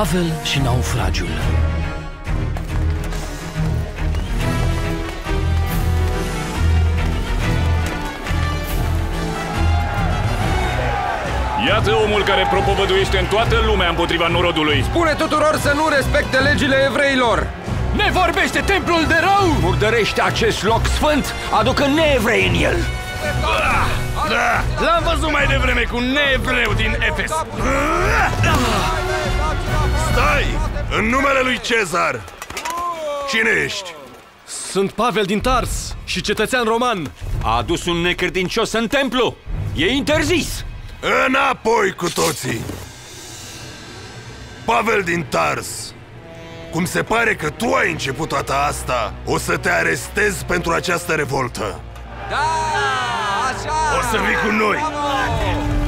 Pavel și naufragiul Iată omul care propovăduiește în toată lumea împotriva norodului. Spune tuturor să nu respecte legile evreilor! Ne vorbește templul de rău! Murdărește acest loc sfânt, aducând neevrei în el! Da, l-am văzut mai devreme cu neevreu din Efes. Stai! În numele lui Cezar! Cine ești? Sunt Pavel din Tars și cetățean roman. A adus un necredincios în templu! E interzis! Înapoi cu toții! Pavel din Tars! Cum se pare că tu ai început toată asta, o să te arestez pentru această revoltă. Da! Așa! O să vii cu noi! Da,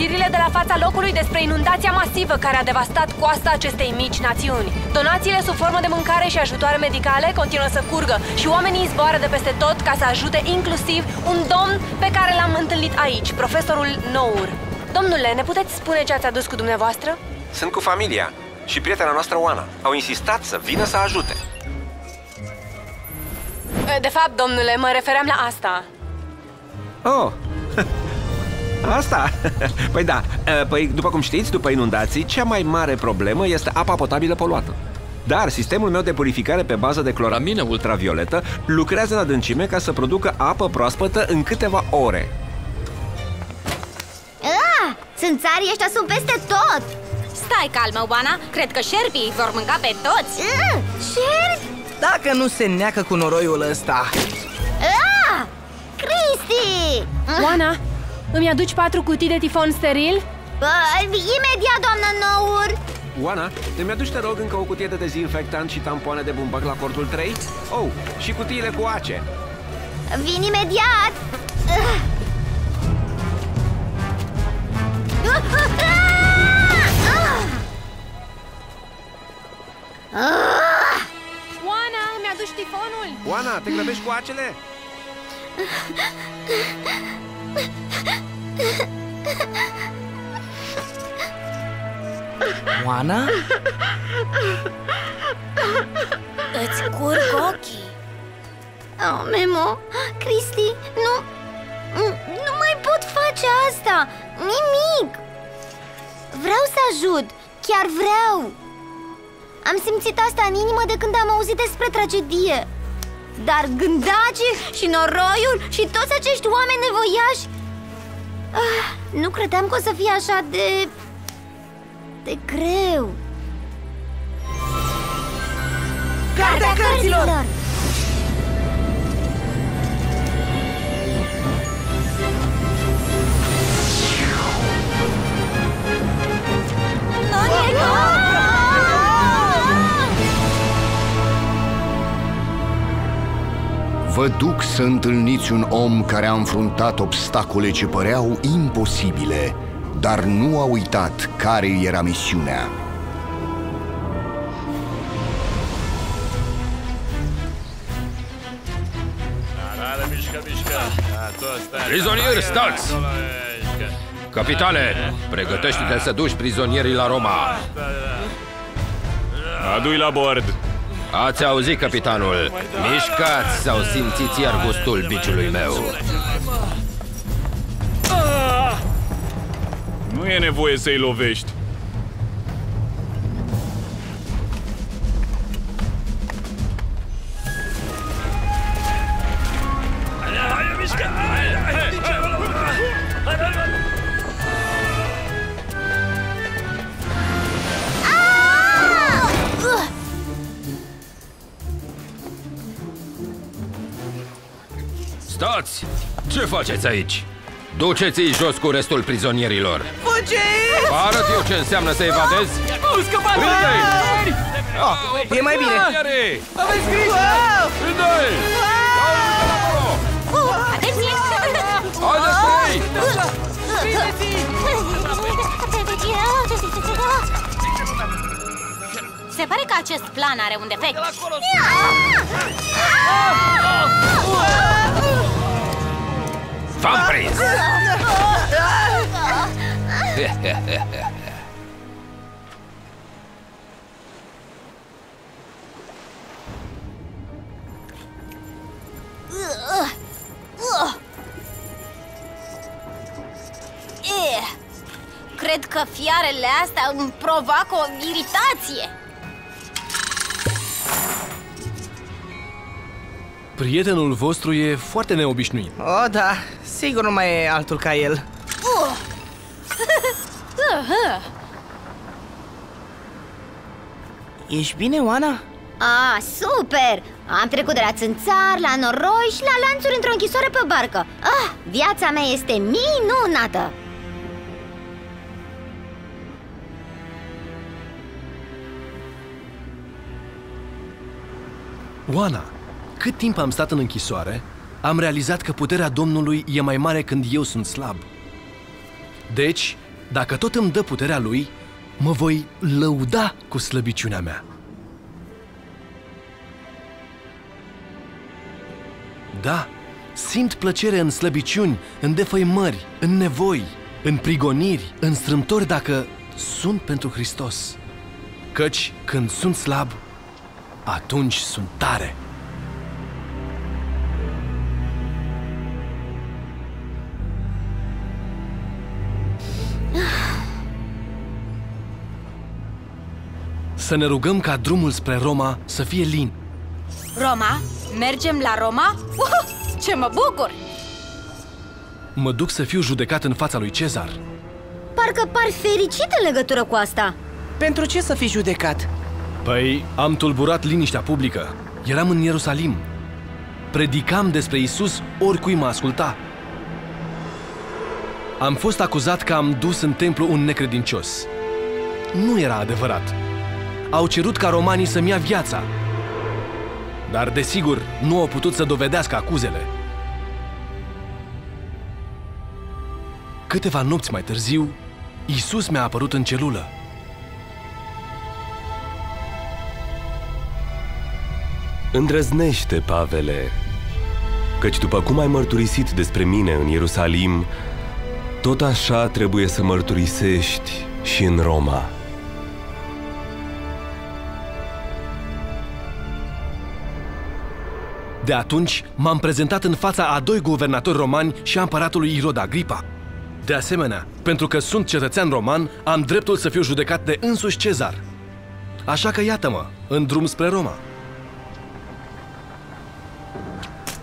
știrile de la fața locului despre inundația masivă care a devastat coasta acestei mici națiuni. Donațiile sub formă de mâncare și ajutoare medicale continuă să curgă și oamenii zboară de peste tot ca să ajute inclusiv un domn pe care l-am întâlnit aici, profesorul Nour. Domnule, ne puteți spune ce ați adus cu dumneavoastră? Sunt cu familia și prietena noastră Oana. Au insistat să vină să ajute. De fapt, domnule, mă refeream la asta. Oh, asta? Păi da, păi după cum știți, după inundații, cea mai mare problemă este apa potabilă poluată. Dar sistemul meu de purificare pe bază de cloramină ultravioletă lucrează în adâncime ca să producă apă proaspătă în câteva ore. Ah, sunt țarii ăștia sunt peste tot! Stai calmă, Oana, cred că șerpii vor mânca pe toți. Ah, șerpi? Dacă nu se neacă cu noroiul ăsta Ah, Cristi! Oana, îmi aduci patru cutii de tifon steril? Ah, imediat, doamnă Nour! Oana, îmi aduci, te rog, încă o cutie de dezinfectant și tampoane de bumbac la cortul 3? Oh, și cutiile cu ace. Vin imediat! Ah. Ah! Oana, îmi aduci tifonul? Oana, te grăbești cu acele? Oana? Îți curg ochii. Oh, Memo, Cristi, nu... Nu mai pot face asta! Nimic! Vreau să ajut, chiar vreau! Am simțit asta în inimă de când am auzit despre tragedie Dar gândacii și noroiul și toți acești oameni nevoiași. Ah, Nu credeam că o să fie așa de... de greu. Cartea cărților! Vă duc să întâlniți un om care a înfruntat obstacole ce păreau imposibile, dar nu a uitat care era misiunea. Prizonieri, stați! Capitale, pregătește-te să duci prizonierii la Roma. Adu-i la bord! Ați auzit, capitanul? Mișcați sau simțiți iar gustul biciului meu. Nu e nevoie să-i lovești. Ce faceți aici? Duceți-i jos cu restul prizonierilor. Fugiți! Vă arăt eu ce înseamnă să evadezi. Au scăpat! Prinde-i! Oh, e mai bine! Aveți grijă! Prinde-i! Atenție! Haideți pe ei! Se pare că acest plan are un defect. V-am prins! Eh, Cred că fiarele astea îmi provoacă o iritație. Prietenul vostru e foarte neobișnuit. O, da, sigur nu mai e altul ca el. Uh. Uh-huh. Ești bine, Oana? Ah, super! Am trecut de la țânțar, la noroi și la lanțuri într-o închisoare pe barcă Ah, viața mea este minunată! Oana, cât timp am stat în închisoare, am realizat că puterea Domnului e mai mare când eu sunt slab. Deci, dacă tot îmi dă puterea lui, mă voi lăuda cu slăbiciunea mea. Da, simt plăcere în slăbiciuni, în defăimări, în nevoi, în prigoniri, în strâmtori dacă sunt pentru Hristos. Căci când sunt slab, atunci sunt tare. Să ne rugăm ca drumul spre Roma să fie lin. Roma? Mergem la Roma? Uh, ce mă bucur! Mă duc să fiu judecat în fața lui Cezar. Parcă par fericit în legătură cu asta Pentru ce să fii judecat? Păi, am tulburat liniștea publică. Eram în Ierusalim. Predicam despre Isus oricui mă asculta. Am fost acuzat că am dus în templu un necredincios. Nu era adevărat. Au cerut ca romanii să-mi ia viața. Dar, desigur, nu au putut să dovedească acuzele. Câteva nopți mai târziu, Isus mi-a apărut în celulă. Îndrăznește, Pavele, căci după cum ai mărturisit despre mine în Ierusalim, tot așa trebuie să mărturisești și în Roma. De atunci m-am prezentat în fața a doi guvernatori romani și a împăratului Irod Agripa. De asemenea, pentru că sunt cetățean roman, am dreptul să fiu judecat de însuși Cezar. Așa că iată-mă, în drum spre Roma.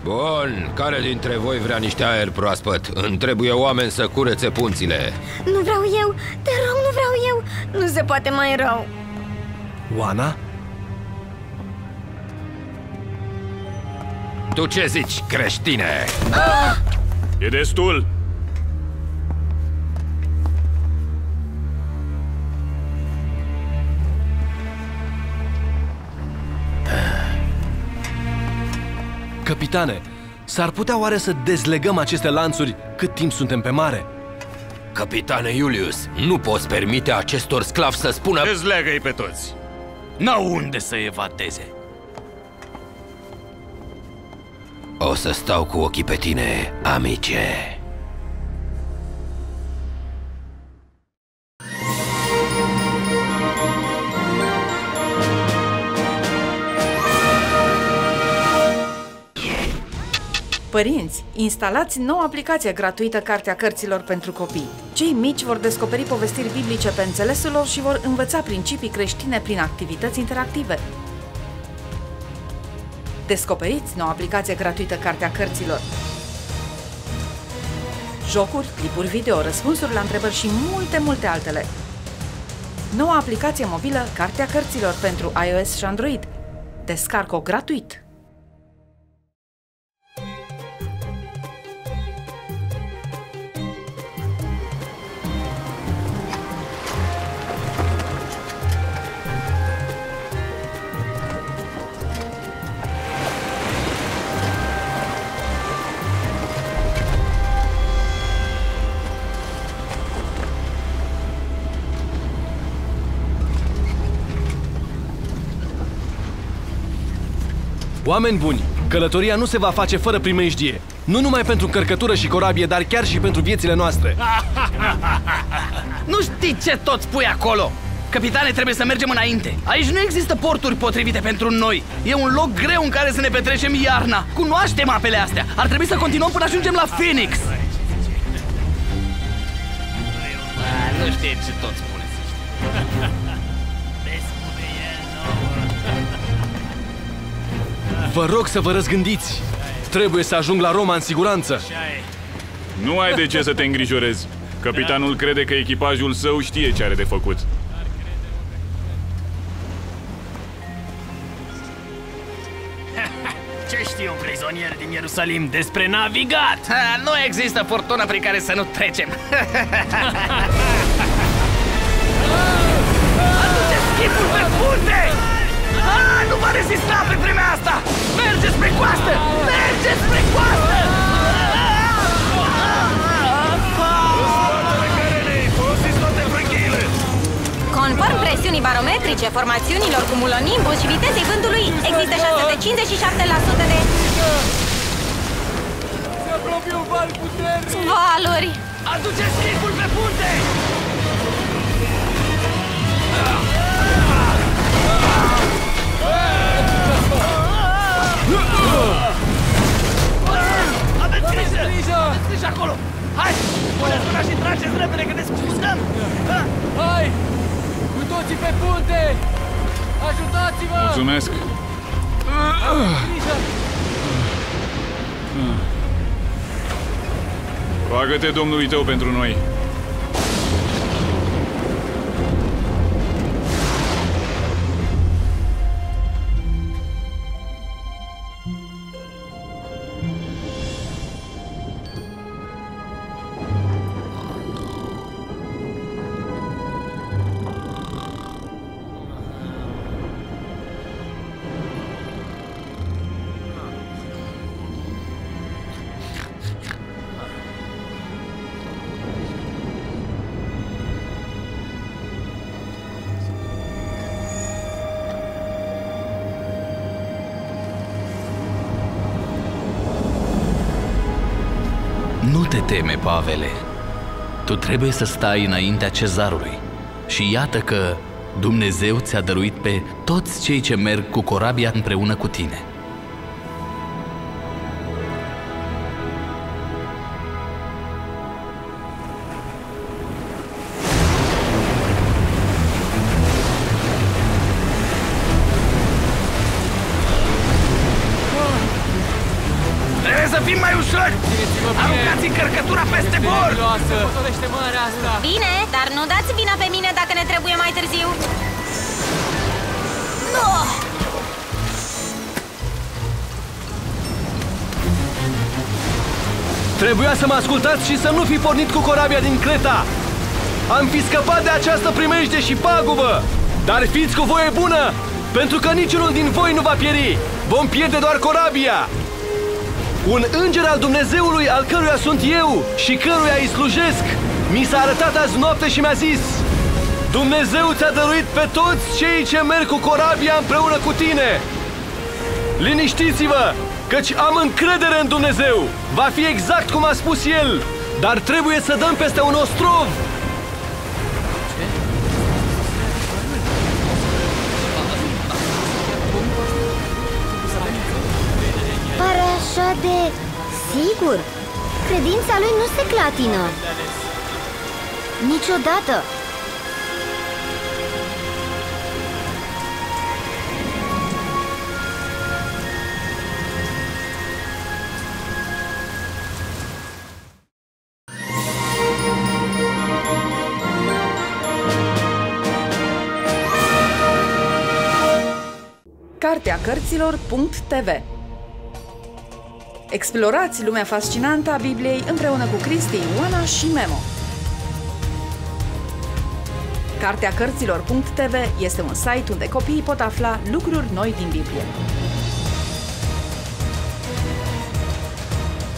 Bun, care dintre voi vrea niște aer proaspăt? Îmi trebuie oameni să curețe punțile. Nu vreau eu, te rog, nu vreau eu Nu se poate mai rău Oana? Tu ce zici, creștine? E destul! Capitane, s-ar putea oare să dezlegăm aceste lanțuri cât timp suntem pe mare? Capitane Iulius, nu poți permite acestor sclavi să spună... Dezleagă-i pe toți! N-au unde să evadeze! O să stau cu ochii pe tine, amice. Părinți, instalați noua aplicație gratuită Cartea Cărților pentru Copii. Cei mici vor descoperi povestiri biblice pe înțelesul lor și vor învăța principii creștine prin activități interactive. Descoperiți noua aplicație gratuită Cartea Cărților. Jocuri, clipuri video, răspunsuri la întrebări și multe, multe altele. Noua aplicație mobilă Cartea Cărților pentru iOS și Android. Descarcă-o gratuit! Oameni buni, călătoria nu se va face fără primejdie. Nu numai pentru încărcătură și corabie, dar chiar și pentru viețile noastre. Nu știi ce tot spui acolo! Capitane, trebuie să mergem înainte. Aici nu există porturi potrivite pentru noi. E un loc greu în care să ne petrecem iarna. Cunoaștem apele astea. Ar trebui să continuăm până ajungem la Phoenix. Nu știe ce tot spuneți. Vă rog să vă răzgândiți. Trebuie să ajung la Roma în siguranță. Nu ai de ce să te îngrijorezi. Capitanul crede că echipajul său știe ce are de făcut. Ce știe un prizonier din Ierusalim despre navigat? Ha, nu există furtună prin care să nu trecem. Ah, nu va rezista pe vremea asta! Mergeți spre coastă! Mergeți spre coastă! Conform presiunii barometrice, formațiunilor cumulonimbus și vitezei vântului, există șanse de 57% de... Se apropie un val puternic! Valuri! Aduceți chipul pe punte! Aveți grijă! Aveți grijă acolo! Hai! Puneți mâna și trageți repede că ne spuscăm! Hai! Cu toții pe punte! Ajutați-mă! Mulțumesc! Grijă! Roagă-te Domnului tău pentru noi. Te teme, Pavele. Tu trebuie să stai înaintea cezarului. Și iată că Dumnezeu ți-a dăruit pe toți cei ce merg cu corabia împreună cu tine. Să fim mai ușori! Aruncați încărcătura peste bord! Potolește marea asta! Bine, dar nu dați vina pe mine dacă ne trebuie mai târziu. Nu! Trebuia să mă ascultați și să nu fi pornit cu corabia din Creta. Am fi scăpat de această primejde și pagubă. Dar fiți cu voie bună, pentru că niciunul din voi nu va pieri. Vom pierde doar corabia. Un înger al Dumnezeului al căruia sunt eu și căruia îi slujesc, mi s-a arătat azi noapte și mi-a zis Dumnezeu ți-a dăruit pe toți cei ce merg cu corabia împreună cu tine. Liniștiți-vă, căci am încredere în Dumnezeu. Va fi exact cum a spus El, dar trebuie să dăm peste un ostrov. Pare așa de... Sigur, credința lui nu se clatină. Niciodată. Cartea cărților.tv Explorați lumea fascinantă a Bibliei împreună cu Cristi, Ioana și Memo. Cartea cărților.tv este un site unde copiii pot afla lucruri noi din Biblie.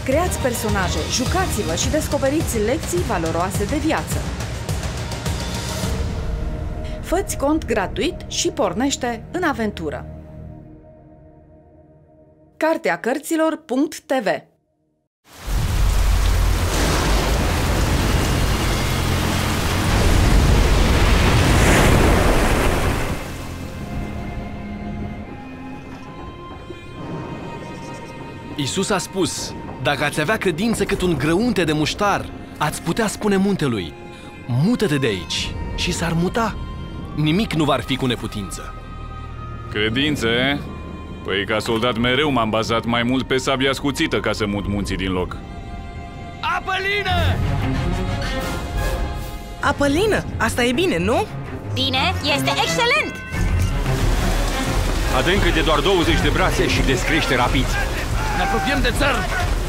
Creați personaje, jucați-vă și descoperiți lecții valoroase de viață. Făți cont gratuit și pornește în aventură! carteacărților.tv Isus a spus, dacă ați avea credință cât un grăunte de muștar, ați putea spune muntelui, mută-te de aici și s-ar muta. Nimic nu va fi cu neputință. Credințe? Păi ca soldat mereu m-am bazat mai mult pe sabia scuțită ca să mut munții din loc. Apă lină! Apă lină, asta e bine, nu? Bine, este excelent! Adâncă de doar 20 de brațe și descrește rapid. Ne apropiem de țăr!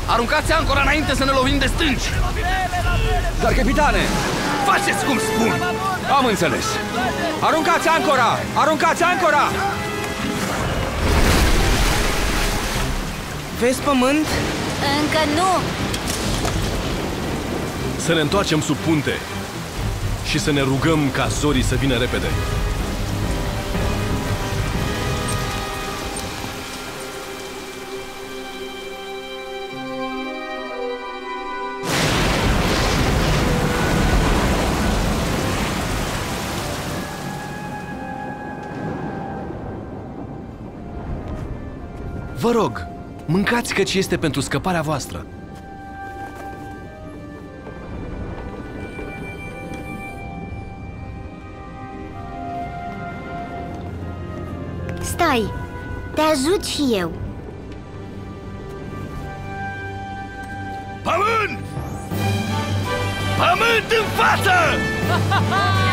Aruncați ancora înainte să ne lovim de stânci! Dar, capitane! Faceți cum spun! Am înțeles. Aruncați ancora! Aruncați ancora! Vezi pământ? Încă nu! Să ne întoarcem sub punte și să ne rugăm ca zorii să vină repede. Vă rog, mâncați căci este pentru scăparea voastră. Stai, te ajut și eu Pământ! Pământ în față!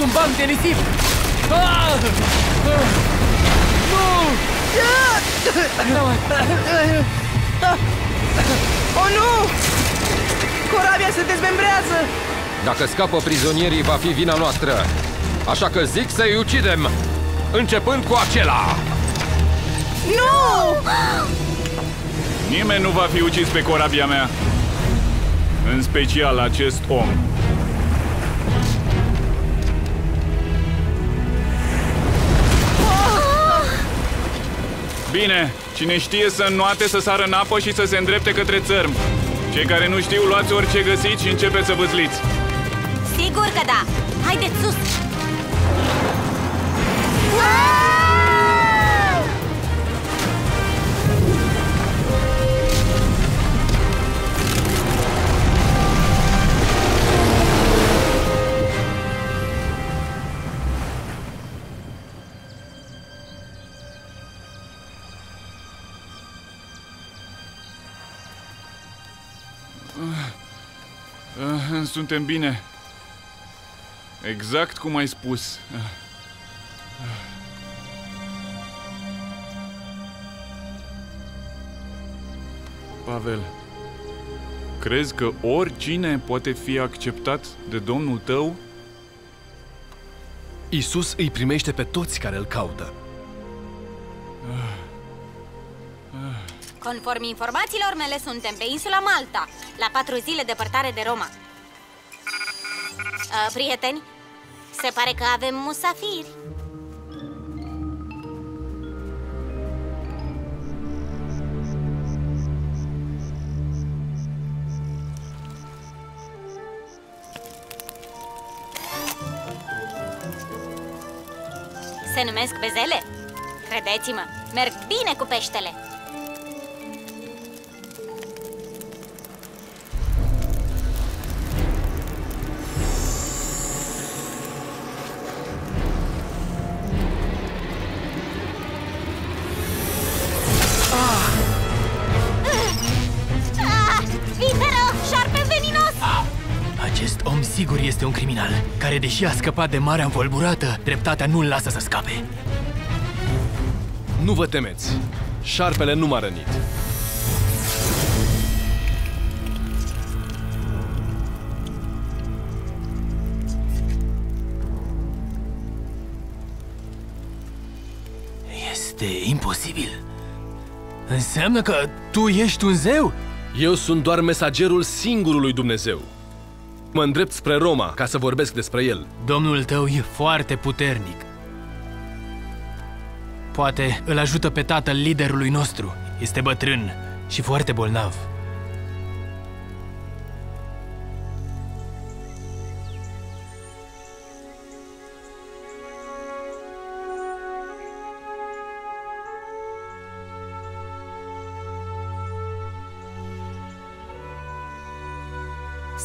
un banc de nisip! Ah! Ah! Nu! Oh, nu! Corabia se dezmembrează! Dacă scapă prizonierii, va fi vina noastră. Așa că zic să-i ucidem, începând cu acela. Nu! Nimeni nu va fi ucis pe corabia mea. În special acest om. Bine, cine știe să înnoate, să sară în apă și să se îndrepte către țărm. Cei care nu știu, luați orice găsiți și începeți să văzliți. Sigur că da! Haideți sus! Uh, Suntem bine. Exact cum ai spus. Pavel, crezi că oricine poate fi acceptat de Domnul tău? Isus îi primește pe toți care îl caută. Conform informațiilor mele, suntem pe insula Malta, la patru zile depărtare de Roma. Uh, prieteni, se pare că avem musafiri. Se numesc bezele? Credeți-mă, merg bine cu peștele. Sigur este un criminal, care deși a scăpat de marea învolburată, dreptatea nu-l lasă să scape. Nu vă temeți! Șarpele nu m-a rănit. Este imposibil. Înseamnă că tu ești un zeu? Eu sunt doar mesagerul singurului Dumnezeu. Mă îndrept spre Roma ca să vorbesc despre el. Domnul tău e foarte puternic. Poate îl ajută pe tatăl liderului nostru. Este bătrân și foarte bolnav.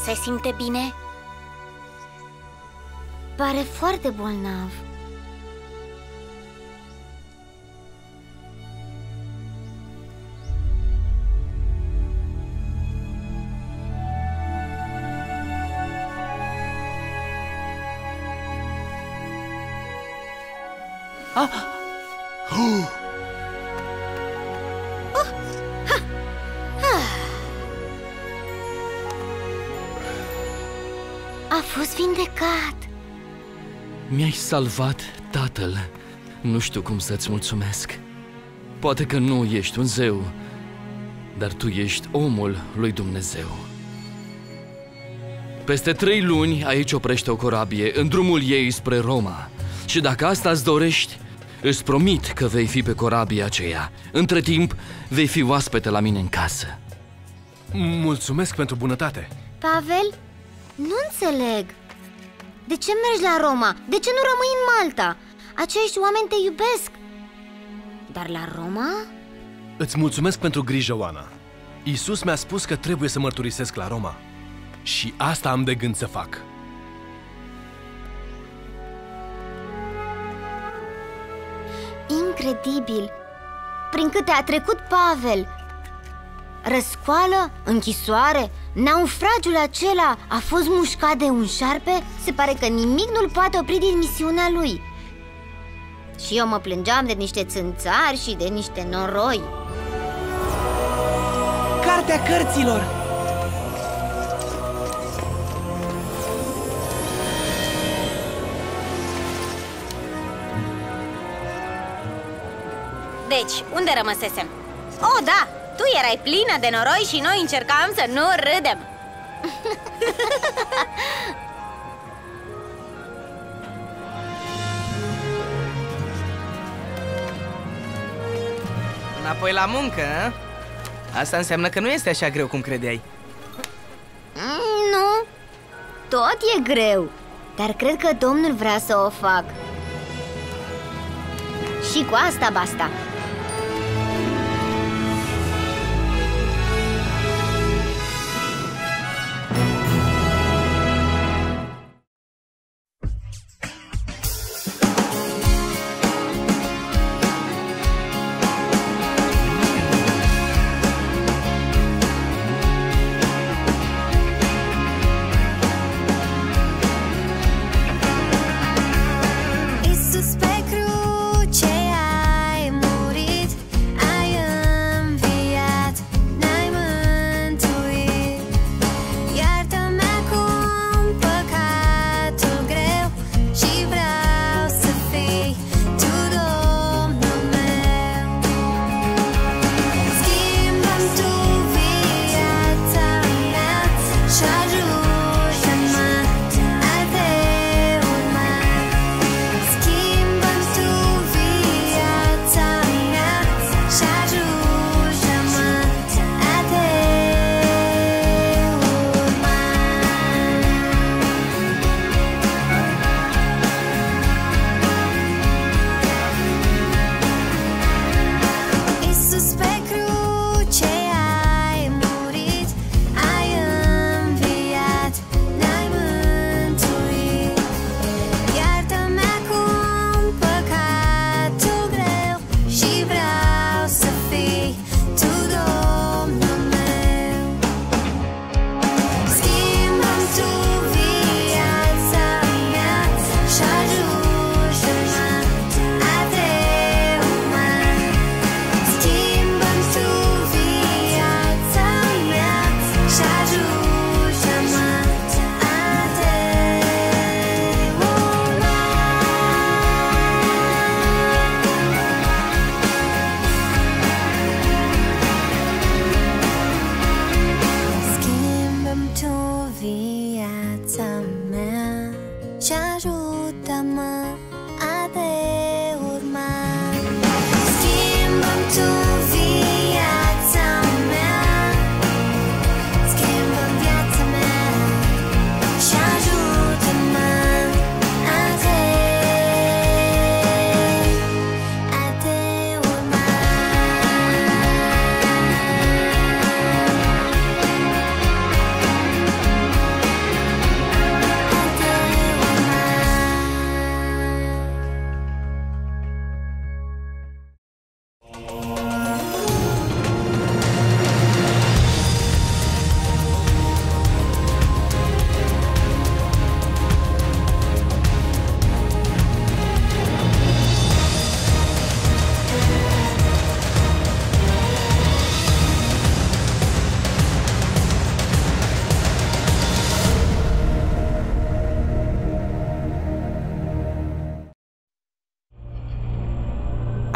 Se simte bine? Pare foarte bolnav. Vindecat. Mi-ai salvat, tatăl. Nu știu cum să-ți mulțumesc. Poate că nu ești un zeu, dar tu ești omul lui Dumnezeu. Peste trei luni aici oprește o corabie în drumul ei spre Roma. Și dacă asta îți dorești, îți promit că vei fi pe corabia aceea. Între timp, vei fi oaspete la mine în casă. Mulțumesc pentru bunătate. Pavel, nu înțeleg. De ce mergi la Roma? De ce nu rămâi în Malta? Acești oameni te iubesc. Dar la Roma? Îți mulțumesc pentru grijă, Oana. Isus mi-a spus că trebuie să mărturisesc la Roma. Și asta am de gând să fac. Incredibil! Prin câte a trecut Pavel Răscoală, închisoare, naufragiul acela a fost mușcat de un șarpe Se pare că nimic nu-l poate opri din misiunea lui Și eu mă plângeam de niște țânțari și de niște noroi Cartea cărților! Deci, unde rămăsesem? Oh, da! Tu erai plină de noroi și noi încercam să nu râdem. Înapoi la muncă, a? Asta înseamnă că nu este așa greu cum credeai. Mm, Nu, tot e greu Dar cred că domnul vrea să o fac. Și cu asta basta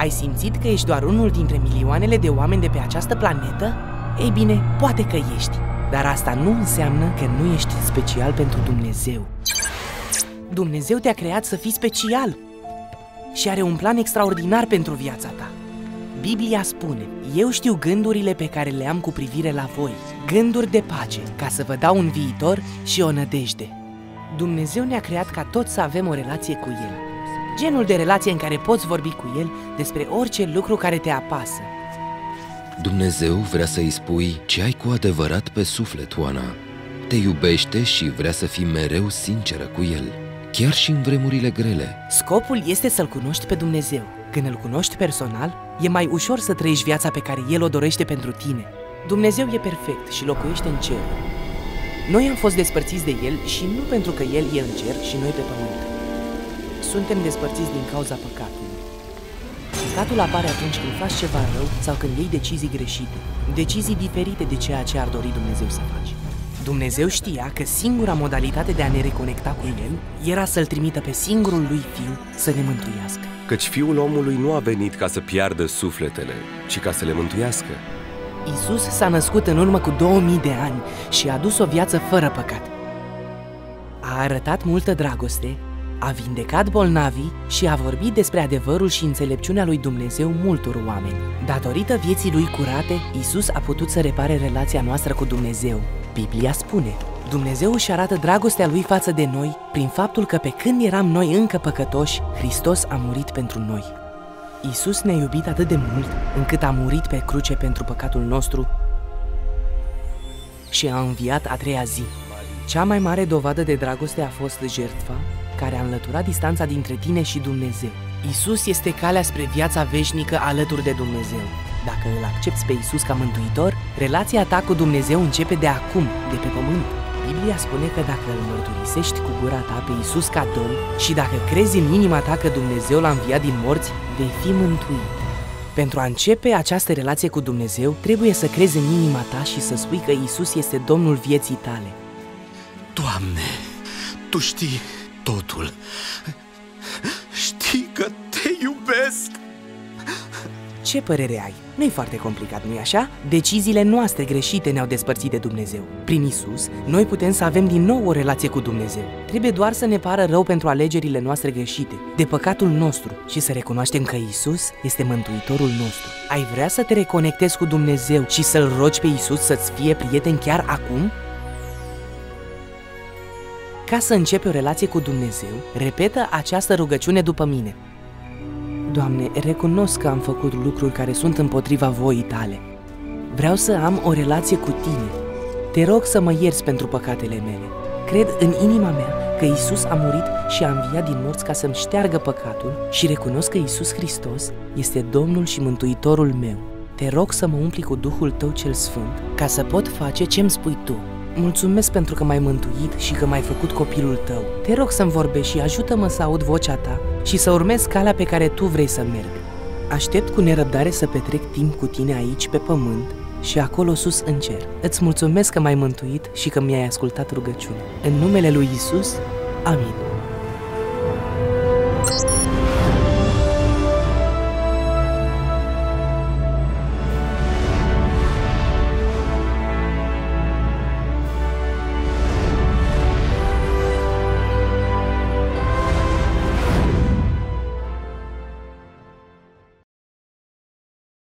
Ai simțit că ești doar unul dintre milioanele de oameni de pe această planetă? Ei bine, poate că ești, dar asta nu înseamnă că nu ești special pentru Dumnezeu. Dumnezeu te-a creat să fii special și are un plan extraordinar pentru viața ta. Biblia spune, eu știu gândurile pe care le am cu privire la voi, gânduri de pace, ca să vă dau un viitor și o nădejde. Dumnezeu ne-a creat ca toți să avem o relație cu El. Genul de relație în care poți vorbi cu El despre orice lucru care te apasă. Dumnezeu vrea să-i spui ce ai cu adevărat pe suflet, Oana. Te iubește și vrea să fii mereu sinceră cu El, chiar și în vremurile grele. Scopul este să-L cunoști pe Dumnezeu. Când îl cunoști personal, e mai ușor să trăiești viața pe care El o dorește pentru tine. Dumnezeu e perfect și locuiește în cer. Noi am fost despărțiți de El și nu pentru că El e în cer și noi pe pământ. Suntem despărțiți din cauza păcatului. Păcatul apare atunci când faci ceva rău sau când iei decizii greșite, decizii diferite de ceea ce ar dori Dumnezeu să faci. Dumnezeu știa că singura modalitate de a ne reconecta cu El era să-L trimită pe singurul Lui Fiu să ne mântuiască. Căci Fiul omului nu a venit ca să piardă sufletele, ci ca să le mântuiască. Isus s-a născut în urmă cu 2000 de ani și a dus o viață fără păcat. A arătat multă dragoste, a vindecat bolnavii și a vorbit despre adevărul și înțelepciunea lui Dumnezeu multor oameni. Datorită vieții lui curate, Isus a putut să repare relația noastră cu Dumnezeu. Biblia spune, Dumnezeu își arată dragostea lui față de noi prin faptul că pe când eram noi încă păcătoși, Hristos a murit pentru noi. Isus ne-a iubit atât de mult încât a murit pe cruce pentru păcatul nostru și a înviat a treia zi. Cea mai mare dovadă de dragoste a fost jertfa care a înlăturat distanța dintre tine și Dumnezeu. Isus este calea spre viața veșnică alături de Dumnezeu. Dacă îl accepti pe Isus ca mântuitor, relația ta cu Dumnezeu începe de acum, de pe pământ. Biblia spune că dacă îl mărturisești cu gura ta pe Isus ca Domn și dacă crezi în inima ta că Dumnezeu l-a înviat din morți, vei fi mântuit. Pentru a începe această relație cu Dumnezeu, trebuie să crezi în inima ta și să spui că Isus este Domnul vieții tale. Doamne, Tu știi totul. Știi că te iubesc. Ce părere ai? Nu-i foarte complicat, nu-i așa? Deciziile noastre greșite ne-au despărțit de Dumnezeu. Prin Isus, noi putem să avem din nou o relație cu Dumnezeu. Trebuie doar să ne pară rău pentru alegerile noastre greșite, de păcatul nostru și să recunoaștem că Isus este Mântuitorul nostru. Ai vrea să te reconectezi cu Dumnezeu și să-L rogi pe Isus să-ți fie prieten chiar acum? Ca să începi o relație cu Dumnezeu, repetă această rugăciune după mine. Doamne, recunosc că am făcut lucruri care sunt împotriva voii tale. Vreau să am o relație cu tine. Te rog să mă ierți pentru păcatele mele. Cred în inima mea că Isus a murit și a înviat din morți ca să-mi șteargă păcatul și recunosc că Isus Hristos este Domnul și Mântuitorul meu. Te rog să mă umpli cu Duhul Tău cel Sfânt ca să pot face ce-mi spui Tu. Mulțumesc pentru că m-ai mântuit și că m-ai făcut copilul tău. Te rog să-mi vorbești și ajută-mă să aud vocea ta și să urmez calea pe care tu vrei să merg. Aștept cu nerăbdare să petrec timp cu tine aici pe pământ și acolo sus în cer. Îți mulțumesc că m-ai mântuit și că mi-ai ascultat rugăciunea. În numele lui Isus, amin.